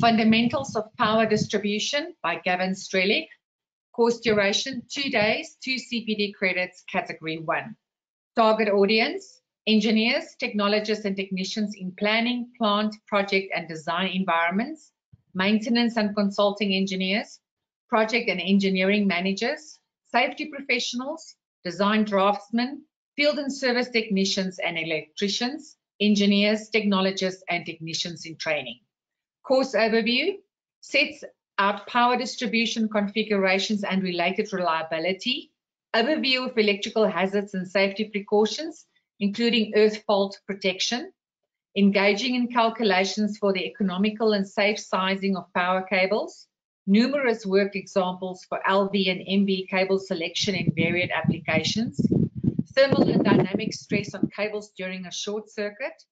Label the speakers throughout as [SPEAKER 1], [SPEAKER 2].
[SPEAKER 1] Fundamentals of Power Distribution by Gavin Strelec. Course duration, two days, two CPD credits, category one. Target audience, engineers, technologists and technicians in planning, plant, project and design environments, maintenance and consulting engineers, project and engineering managers, safety professionals, design draftsmen, field and service technicians and electricians, engineers, technologists and technicians in training. Course overview sets out power distribution configurations and related reliability, overview of electrical hazards and safety precautions, including earth fault protection, engaging in calculations for the economical and safe sizing of power cables, numerous work examples for LV and MV cable selection in varied applications, thermal and dynamic stress on cables during a short circuit,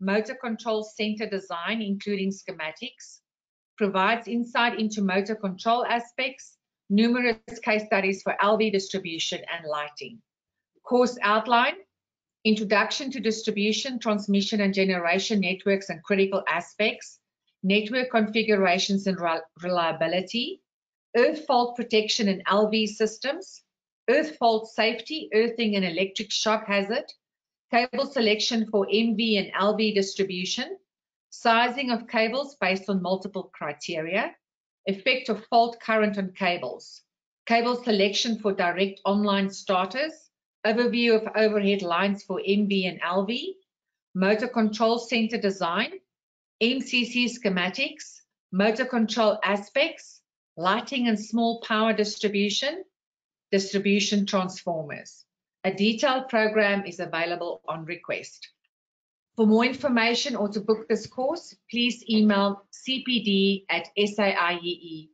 [SPEAKER 1] motor control center design, including schematics, provides insight into motor control aspects, numerous case studies for LV distribution and lighting. Course outline, introduction to distribution, transmission and generation networks and critical aspects, network configurations and reliability, earth fault protection and LV systems, earth fault safety, earthing and electric shock hazard, cable selection for MV and LV distribution, sizing of cables based on multiple criteria, effect of fault current on cables, cable selection for direct online starters, overview of overhead lines for MV and LV, motor control center design, MCC schematics, motor control aspects, lighting and small power distribution, distribution transformers. A detailed program is available on request. For more information or to book this course, please email cpd at saiee.org.za.